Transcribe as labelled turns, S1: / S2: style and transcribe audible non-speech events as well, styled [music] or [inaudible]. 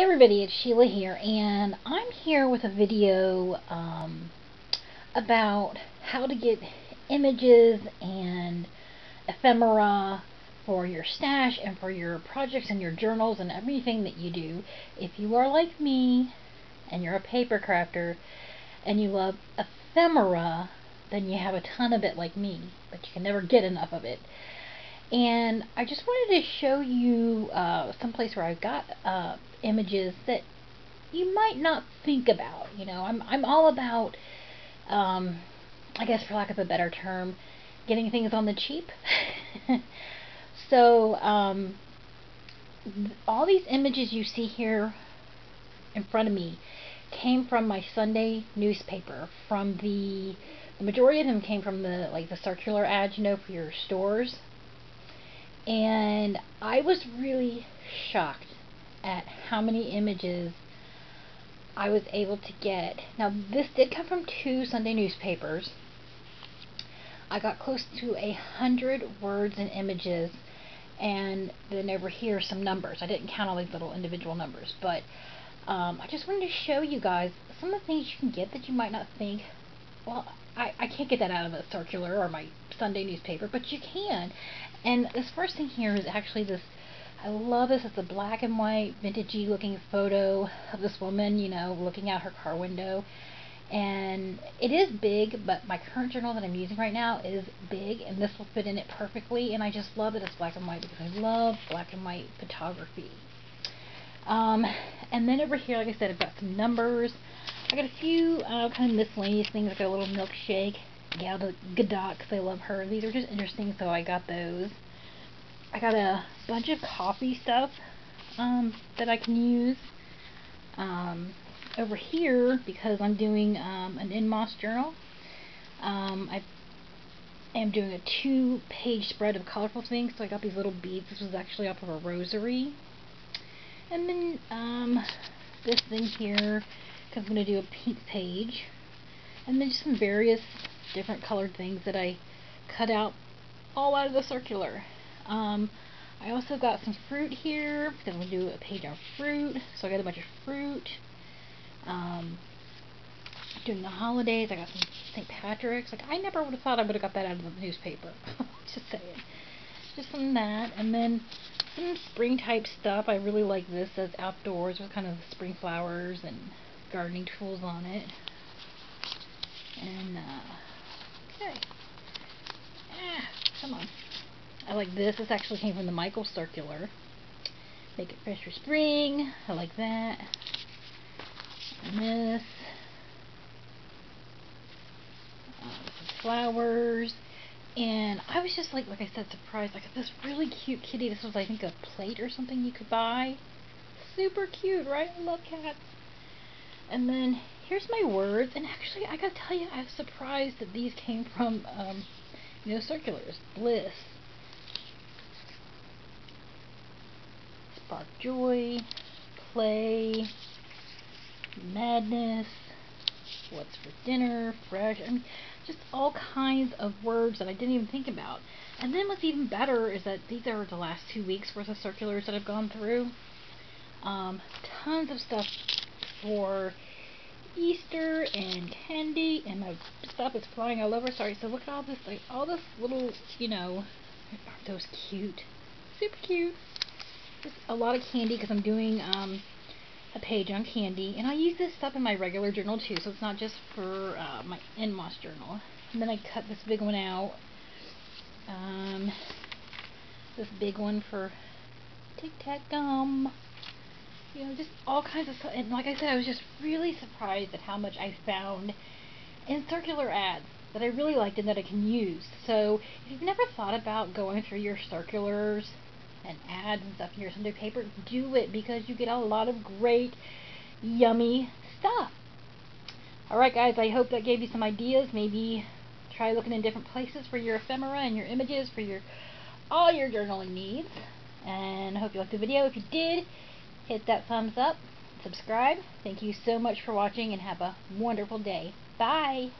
S1: Hey everybody, it's Shelia here, and I'm here with a video um, about how to get images and ephemera for your stash and for your projects and your journals and everything that you do. If you are like me and you're a paper crafter and you love ephemera, then you have a ton of it like me, but you can never get enough of it. And I just wanted to show you uh, someplace where I've got uh, images that you might not think about. You know, I'm I'm all about, um, I guess for lack of a better term, getting things on the cheap. [laughs] so um, all these images you see here in front of me came from my Sunday newspaper. From the the majority of them came from the like the circular ads, you know, for your stores. And I was really shocked at how many images I was able to get. Now, this did come from two Sunday newspapers. I got close to a hundred words and images, and then over here some numbers. I didn't count all these little individual numbers, but um, I just wanted to show you guys some of the things you can get that you might not think. Well, I, I can't get that out of a circular or my Sunday newspaper, but you can. And this first thing here is actually this I love this. It's a black and white, vintagey looking photo of this woman, you know, looking out her car window. And it is big, but my current journal that I'm using right now is big, and this will fit in it perfectly. And I just love that it's black and white because I love black and white photography. Um, and then over here, like I said, I've got some numbers. I got a few uh, kind of miscellaneous things. I got a little milkshake. Gal Gadot, because I love her. These are just interesting, so I got those. I got a bunch of coffee stuff um, that I can use. Um, over here, because I'm doing um, an NMOS journal, um, I am doing a two-page spread of colorful things, so I got these little beads. This was actually off of a rosary. And then um, this thing here, because I'm going to do a pink page. And then just some various different colored things that I cut out all out of the circular. Um, I also got some fruit here because to do a page on fruit. So I got a bunch of fruit. Um, during the holidays, I got some St. Patrick's. Like, I never would have thought I would have got that out of the newspaper. [laughs] Just saying. Just some that. And then some spring type stuff. I really like this as outdoors with kind of spring flowers and gardening tools on it. And, uh, okay. Ah, come on. I like this. This actually came from the Michael Circular. Make it fresh for spring. I like that. And this. Uh, flowers. And I was just like, like I said, surprised. I got this really cute kitty. This was, I think, a plate or something you could buy. Super cute, right? I love cats. And then here's my words. And actually, I gotta tell you, I was surprised that these came from, um, you know, circulars. Bliss. Spark joy, play, madness, what's for dinner, fresh, I mean, just all kinds of words that I didn't even think about. And then what's even better is that these are the last two weeks worth of circulars that I've gone through. Um, tons of stuff for Easter and candy, and my stuff is flying all over. Sorry, so look at all this, like, all this little, you know, aren't those cute? Super cute just a lot of candy because I'm doing um, a page on candy. And I use this stuff in my regular journal too, so it's not just for uh, my NMOS journal. And then I cut this big one out. Um, this big one for Tic Tac gum. You know, just all kinds of stuff. And like I said, I was just really surprised at how much I found in circular ads that I really liked and that I can use. So if you've never thought about going through your circulars and ads and stuff in your Sunday paper, do it because you get a lot of great, yummy stuff. Alright guys, I hope that gave you some ideas. Maybe try looking in different places for your ephemera and your images for your all your journaling needs. And I hope you liked the video. If you did, hit that thumbs up, subscribe. Thank you so much for watching and have a wonderful day. Bye!